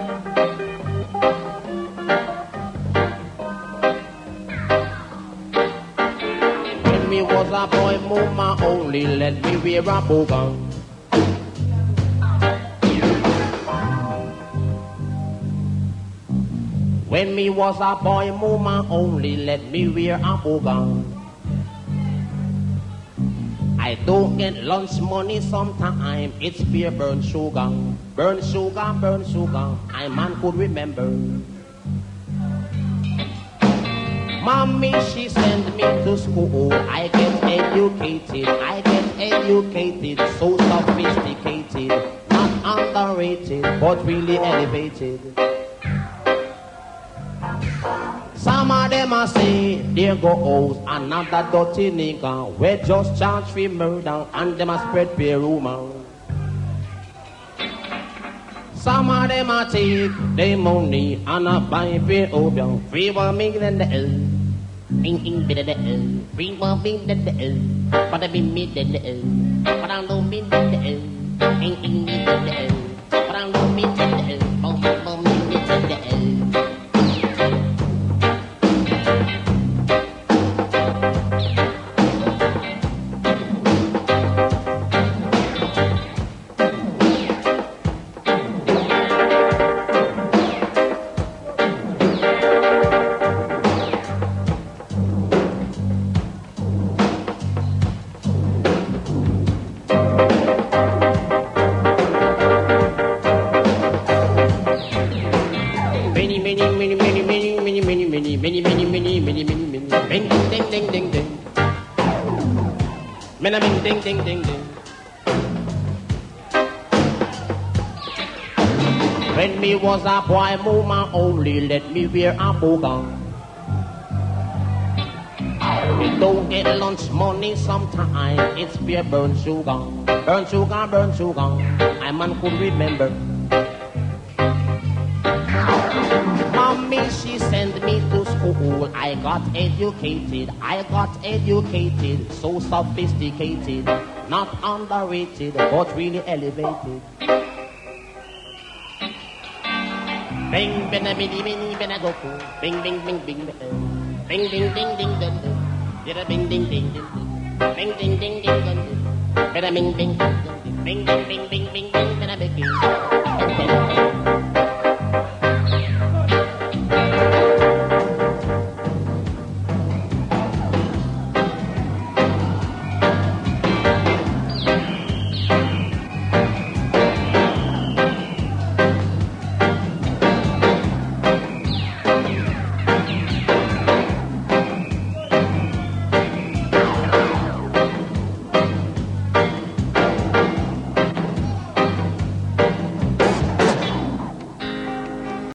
When me was a boy, mama only let me wear a bogan. When me was a boy, mama only let me wear a bogan. I don't get lunch money sometime. It's beer, burn sugar. Burn sugar, burn sugar. I man could remember. Mommy, she sent me to school. I get educated. I get educated. So sophisticated. Not underrated, but really elevated. Some of them a say, there go out another dirty nigga. We just charge for murder and them a spread fear rumor. Some of them a take their money and a buy for opium. Free one than the L. Ing ing bit the L. Free one than the L. But I be me the L. But I know than the L. Ing ing me the L. ding, ding, ding, ding. Mena, bing, ding, ding, ding, ding. When me was a boy, mama only let me wear a bogan. Me don't get lunch money sometime. It's beer, burn sugar, burn sugar, burn sugar. I man could remember. Mommy, she sent me to I got educated. I got educated. So sophisticated. Not underrated, but really elevated. Bing, bing, bing, bing, bing, bing. Bing, bing, bing, bing, bing. Bing, ding. Yada, bing, ding, ding, ding, ding. Bing, ding, ding, ding, ding. Bada, bing, bing, ding, ding, ding. Bing, bing, bing, bing, bing, bing, bada, bing, bing.